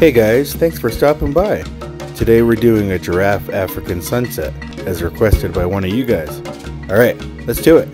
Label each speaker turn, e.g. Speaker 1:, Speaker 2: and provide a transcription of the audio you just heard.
Speaker 1: Hey guys, thanks for stopping by. Today we're doing a giraffe African sunset, as requested by one of you guys. Alright, let's do it.